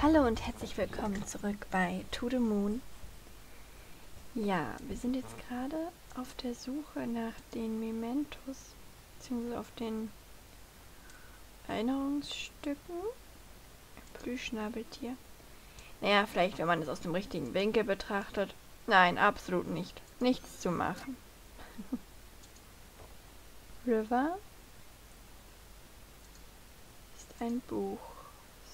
Hallo und herzlich willkommen zurück bei To the Moon. Ja, wir sind jetzt gerade auf der Suche nach den Mementos, beziehungsweise auf den Erinnerungsstücken. Plüschnabeltier. Naja, vielleicht, wenn man es aus dem richtigen Winkel betrachtet. Nein, absolut nicht. Nichts zu machen. River ist ein Buch.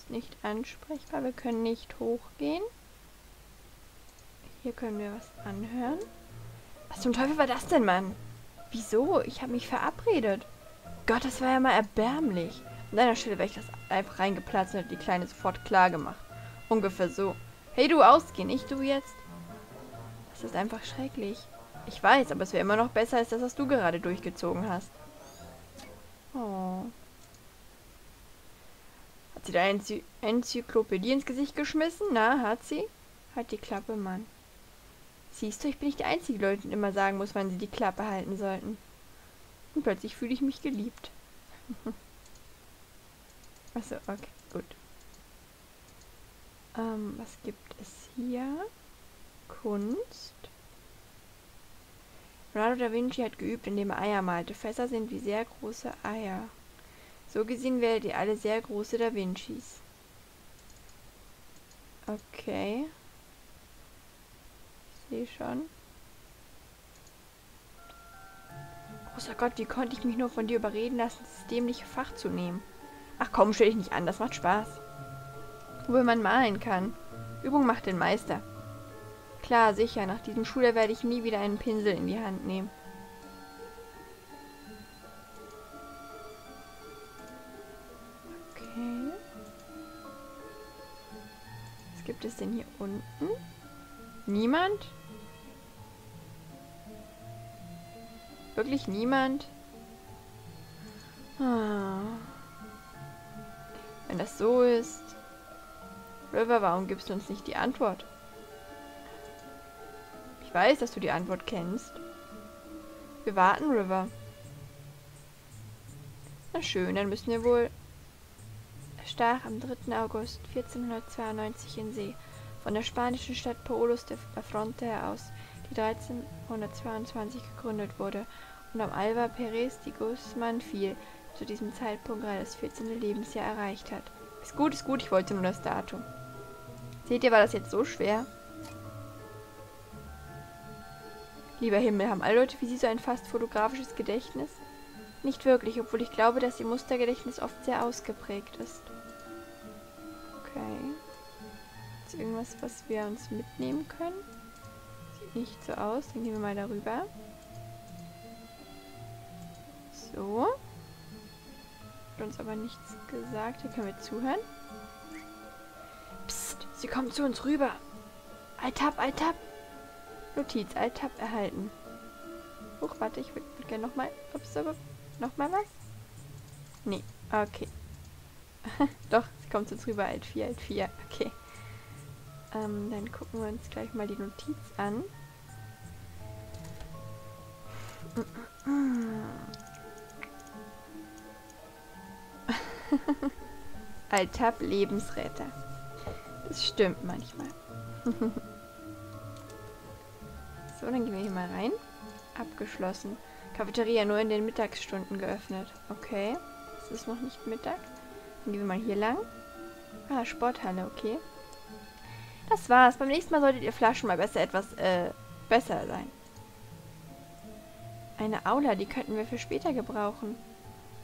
Ist nicht ansprechbar. Wir können nicht hochgehen. Hier können wir was anhören. Was zum Teufel war das denn, Mann? Wieso? Ich habe mich verabredet. Gott, das war ja mal erbärmlich. An deiner Stelle wäre ich das einfach reingeplatzt und die Kleine sofort klar gemacht. Ungefähr so. Hey, du ausgehen, nicht du jetzt. Das ist einfach schrecklich. Ich weiß, aber es wäre immer noch besser als das, was du gerade durchgezogen hast. Oh. Sie da Enzy Enzyklopädie ins Gesicht geschmissen? Na, hat sie? Halt die Klappe, Mann. Siehst du, ich bin nicht die einzige Leute, die immer sagen muss, wann sie die Klappe halten sollten. Und plötzlich fühle ich mich geliebt. Achso, okay, gut. Ähm, was gibt es hier? Kunst. Leonardo da Vinci hat geübt, indem er Eier malte. Fässer sind wie sehr große Eier. So gesehen werdet ihr alle sehr große Da Vincis. Okay. Ich sehe schon. Großer Gott, wie konnte ich mich nur von dir überreden lassen, das dämliche Fach zu nehmen? Ach komm, stell dich nicht an, das macht Spaß. Obwohl man malen kann. Übung macht den Meister. Klar, sicher, nach diesem Schuljahr werde ich nie wieder einen Pinsel in die Hand nehmen. Gibt es denn hier unten? Niemand? Wirklich niemand? Ah. Wenn das so ist. River, warum gibst du uns nicht die Antwort? Ich weiß, dass du die Antwort kennst. Wir warten, River. Na schön, dann müssen wir wohl... Stach am 3. August 1492 in See, von der spanischen Stadt Paulus de la Fronte aus, die 1322 gegründet wurde, und am Alva Perez de Guzman fiel, zu diesem Zeitpunkt gerade das 14. Lebensjahr erreicht hat. Ist gut, ist gut, ich wollte nur das Datum. Seht ihr, war das jetzt so schwer? Lieber Himmel, haben alle Leute wie Sie so ein fast fotografisches Gedächtnis? Nicht wirklich, obwohl ich glaube, dass Ihr Mustergedächtnis oft sehr ausgeprägt ist. Okay. Ist irgendwas, was wir uns mitnehmen können? Sieht nicht so aus. Dann gehen wir mal darüber. So. Hat uns aber nichts gesagt. Hier können wir zuhören. Psst, sie kommen zu uns rüber. Altab, Altab. Notiz, Altab erhalten. Huch, warte, ich würde würd gerne nochmal... Ups, aber... Nochmal was? Nee, okay. Doch, kommt uns rüber, Alt 4, Alt 4. Okay. Ähm, dann gucken wir uns gleich mal die Notiz an. Altab Lebensretter. Das stimmt manchmal. so, dann gehen wir hier mal rein. Abgeschlossen. Cafeteria nur in den Mittagsstunden geöffnet. Okay. Es ist noch nicht Mittag. Dann gehen wir mal hier lang. Ah, Sporthalle, okay. Das war's. Beim nächsten Mal solltet ihr Flaschen mal besser etwas, äh, besser sein. Eine Aula, die könnten wir für später gebrauchen.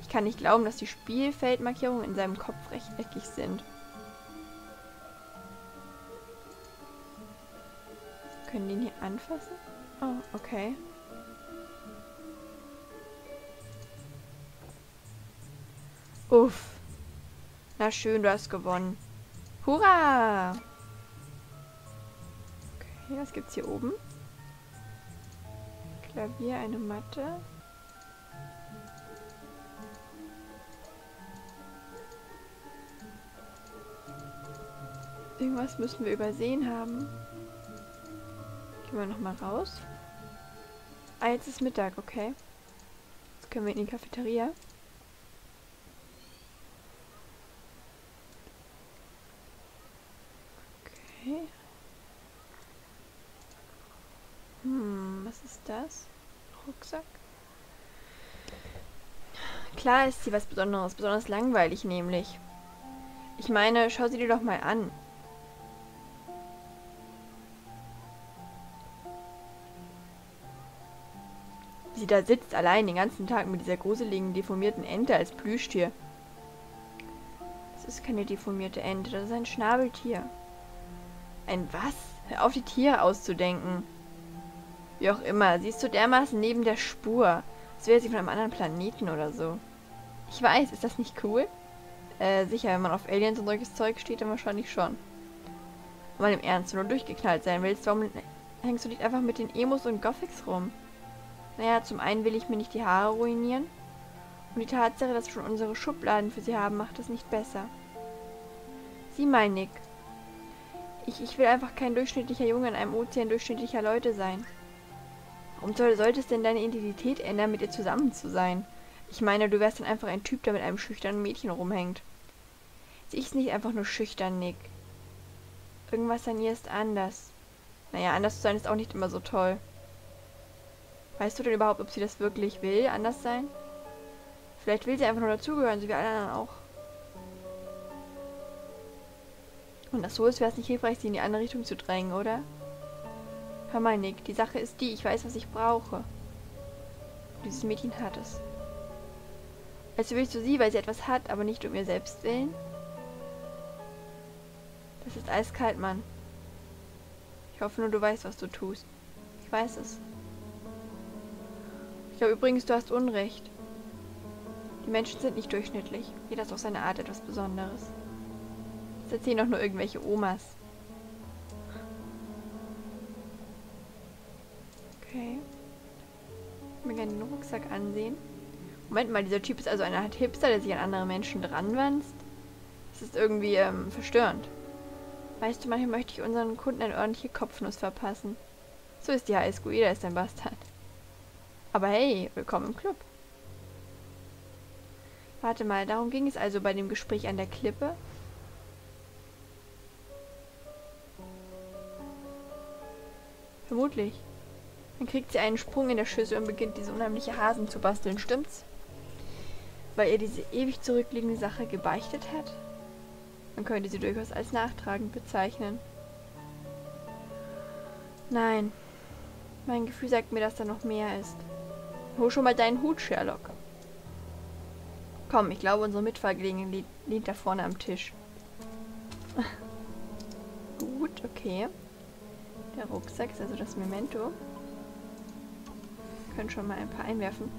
Ich kann nicht glauben, dass die Spielfeldmarkierungen in seinem Kopf rechteckig sind. Können den hier anfassen? Oh, okay. Uff. Na schön, du hast gewonnen. Hurra! Okay, was gibt's hier oben? Klavier, eine Matte. Irgendwas müssen wir übersehen haben. Gehen wir nochmal raus. Ah, jetzt ist Mittag, okay. Jetzt können wir in die Cafeteria. das? Rucksack? Klar ist sie was Besonderes, besonders langweilig nämlich. Ich meine, schau sie dir doch mal an. Sie da sitzt, allein den ganzen Tag mit dieser gruseligen, deformierten Ente als Plüschtier. Das ist keine deformierte Ente, das ist ein Schnabeltier. Ein was? Hör auf, die Tiere auszudenken. Wie auch immer, sie ist so dermaßen neben der Spur. Als wäre sie von einem anderen Planeten oder so. Ich weiß, ist das nicht cool? Äh, sicher, wenn man auf Aliens und solches Zeug steht, dann wahrscheinlich schon. Mal im Ernst, wenn du durchgeknallt sein willst, warum hängst du nicht einfach mit den Emos und Gothics rum? Naja, zum einen will ich mir nicht die Haare ruinieren. Und die Tatsache, dass wir schon unsere Schubladen für sie haben, macht es nicht besser. Sieh mal, Nick. Ich, ich will einfach kein durchschnittlicher Junge in einem Ozean durchschnittlicher Leute sein. Warum soll, sollte denn deine Identität ändern, mit ihr zusammen zu sein? Ich meine, du wärst dann einfach ein Typ, der mit einem schüchternen Mädchen rumhängt. Sie ist nicht einfach nur schüchtern, Nick. Irgendwas an ihr ist anders. Naja, anders zu sein ist auch nicht immer so toll. Weißt du denn überhaupt, ob sie das wirklich will, anders sein? Vielleicht will sie einfach nur dazugehören, so wie alle anderen auch. Und das so ist, wäre es nicht hilfreich, sie in die andere Richtung zu drängen, oder? Hör mal, Nick, die Sache ist die, ich weiß, was ich brauche. Dieses Mädchen hat es. Also willst du sie, weil sie etwas hat, aber nicht um ihr selbst willen? Das ist eiskalt, Mann. Ich hoffe nur, du weißt, was du tust. Ich weiß es. Ich glaube übrigens, du hast Unrecht. Die Menschen sind nicht durchschnittlich. Jeder ist auf seine Art etwas Besonderes. Das erzählen doch nur irgendwelche Omas. Okay. Ich mir gerne den Rucksack ansehen. Moment mal, dieser Typ ist also eine Art Hipster, der sich an andere Menschen dranwanzt? Das ist irgendwie ähm, verstörend. Weißt du, manchmal möchte ich unseren Kunden eine ordentliche Kopfnuss verpassen. So ist die Highschool, jeder ist ein Bastard. Aber hey, willkommen im Club. Warte mal, darum ging es also bei dem Gespräch an der Klippe? Vermutlich. Dann kriegt sie einen Sprung in der Schüssel und beginnt diese unheimliche Hasen zu basteln, stimmt's? Weil ihr diese ewig zurückliegende Sache gebeichtet hat? Man könnte sie durchaus als nachtragend bezeichnen. Nein. Mein Gefühl sagt mir, dass da noch mehr ist. Hol schon mal deinen Hut, Sherlock. Komm, ich glaube, unsere Mitfahrgelegenheit liegt da vorne am Tisch. Gut, okay. Der Rucksack ist also das Memento. Können schon mal ein paar einwerfen.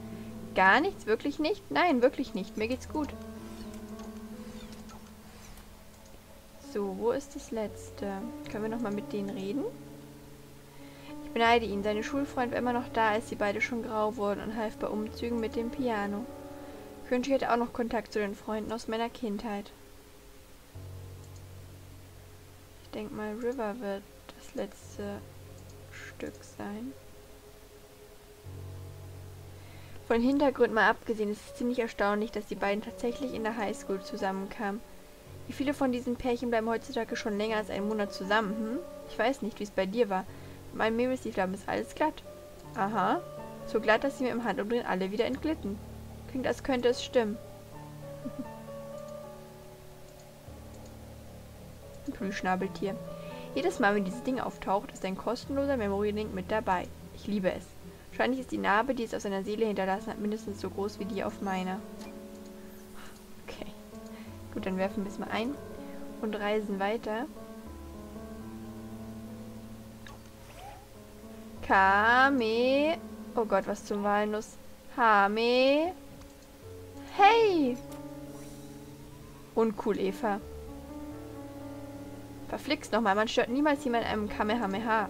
Gar nichts? Wirklich nicht? Nein, wirklich nicht. Mir geht's gut. So, wo ist das letzte? Können wir nochmal mit denen reden? Ich beneide ihn. Seine Schulfreund war immer noch da, als sie beide schon grau wurden und half bei Umzügen mit dem Piano. Ich wünsche, ich hätte auch noch Kontakt zu den Freunden aus meiner Kindheit. Ich denke mal, River wird das letzte Stück sein. Von Hintergrund mal abgesehen, ist es ziemlich erstaunlich, dass die beiden tatsächlich in der Highschool zusammenkamen. Wie viele von diesen Pärchen bleiben heutzutage schon länger als einen Monat zusammen, hm? Ich weiß nicht, wie es bei dir war. Mein Meereslieflamm ist alles glatt. Aha. So glatt, dass sie mir im Handumdrehen alle wieder entglitten. Klingt, als könnte es stimmen. Ein Plüschnabeltier. Jedes Mal, wenn dieses Ding auftaucht, ist ein kostenloser Memory-Link mit dabei. Ich liebe es. Wahrscheinlich ist die Narbe, die es auf seiner Seele hinterlassen hat, mindestens so groß wie die auf meiner. Okay. Gut, dann werfen wir es mal ein und reisen weiter. Kame. Oh Gott, was zum Walnuss. Hame. Hey! Uncool, Eva. Verflixt nochmal, man stört niemals jemand einem Kamehameha.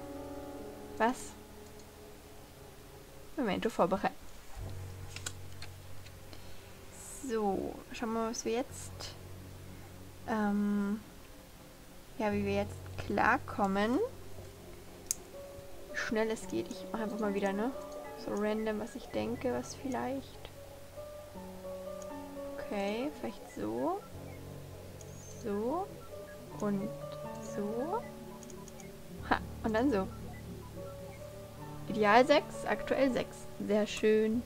Was? Momento vorbereiten. So, schauen wir mal, was wir jetzt... Ähm, ja, wie wir jetzt klarkommen. Wie schnell es geht. Ich mache einfach mal wieder, ne? So random, was ich denke, was vielleicht... Okay, vielleicht so. So. Und so. Ha, und dann so. Ideal 6, aktuell 6. Sehr schön.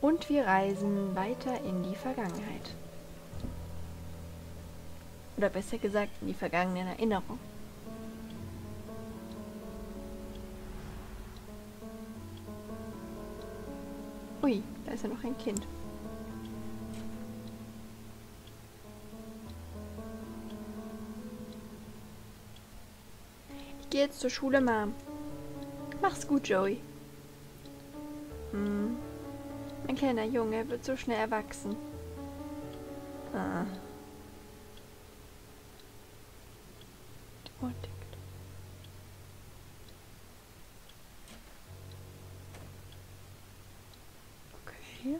Und wir reisen weiter in die Vergangenheit. Oder besser gesagt, in die vergangenen Erinnerungen. Ui, da ist ja noch ein Kind. Ich gehe jetzt zur Schule, Mom. Mach's gut, Joey. Hm. Mein kleiner Junge wird so schnell erwachsen. Ah. Die Uhr tickt. Okay.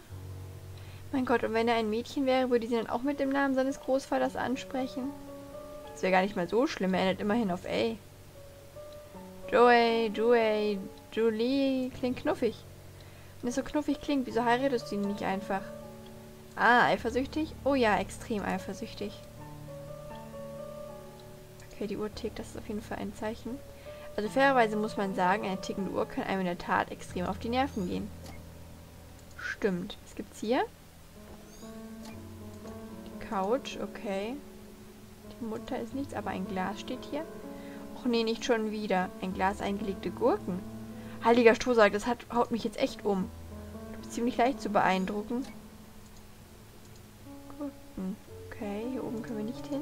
Mein Gott, und wenn er ein Mädchen wäre, würde sie dann auch mit dem Namen seines Großvaters ansprechen? Das wäre gar nicht mal so schlimm, er endet immerhin auf A. Joey, Joey, Julie klingt knuffig. Wenn es so knuffig klingt, wieso heiratest du ihn nicht einfach? Ah, eifersüchtig? Oh ja, extrem eifersüchtig. Okay, die Uhr tickt, das ist auf jeden Fall ein Zeichen. Also fairerweise muss man sagen, eine tickende Uhr kann einem in der Tat extrem auf die Nerven gehen. Stimmt. Was gibt's hier? Die Couch, okay. Die Mutter ist nichts, aber ein Glas steht hier. Och nee, nicht schon wieder. Ein Glas eingelegte Gurken. Heiliger Strohsack, das hat, haut mich jetzt echt um. Du bist ziemlich leicht zu beeindrucken. Gurken. Okay, hier oben können wir nicht hin.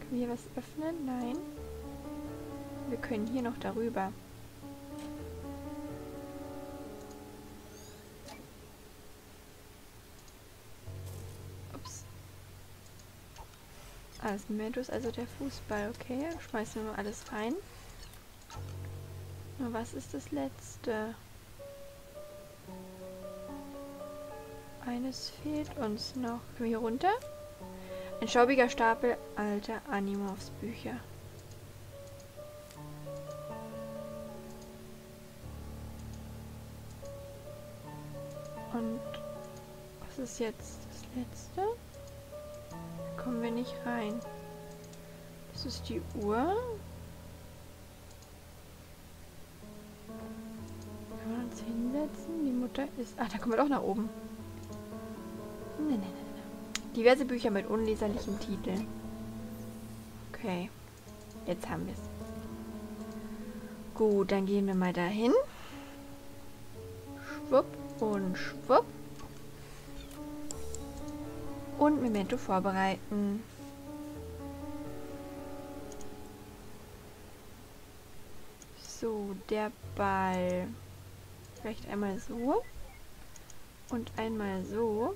Können wir hier was öffnen? Nein. Wir können hier noch darüber. Ah, das Memento ist also der Fußball. Okay, schmeißen wir mal alles rein. Nur was ist das letzte? Eines fehlt uns noch. Können wir hier runter? Ein schaubiger Stapel alter Animorphs Bücher. Und was ist jetzt das letzte? Kommen wir nicht rein. Das ist die Uhr. Können wir uns hinsetzen? Die Mutter ist... Ah, da kommen wir doch nach oben. Nee, nee, nee. Diverse Bücher mit unleserlichen Titeln. Okay. Jetzt haben wir es. Gut, dann gehen wir mal dahin. Schwupp und schwupp. Und Memento vorbereiten. So, der Ball. Vielleicht einmal so. Und einmal so.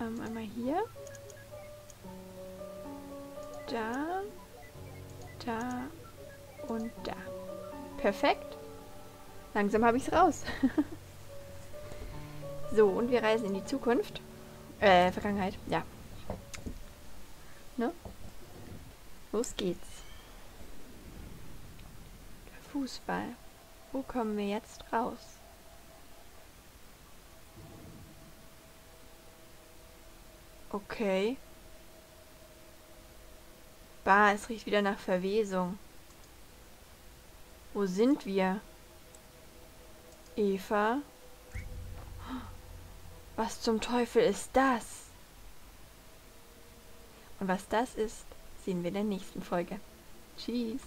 Ähm, einmal hier. Da. Da. Und da. Perfekt. Langsam habe ich es raus. so, und wir reisen in die Zukunft. Äh, Vergangenheit, ja. Ne? Los geht's. Der Fußball. Wo kommen wir jetzt raus? Okay. Bah, es riecht wieder nach Verwesung. Wo sind wir? Eva? Was zum Teufel ist das? Und was das ist, sehen wir in der nächsten Folge. Tschüss.